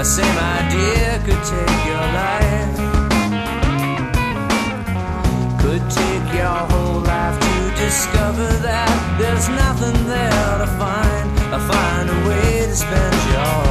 The same idea could take your life. Could take your whole life to discover that there's nothing there to find. I find a way to spend your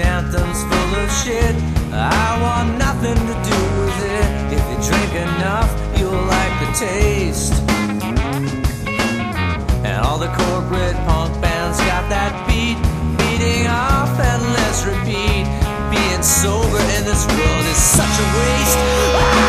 anthem's full of shit. I want nothing to do with it. If you drink enough, you'll like the taste. And all the corporate punk bands got that beat, beating off and let's repeat. Being sober in this world is such a waste. Ah!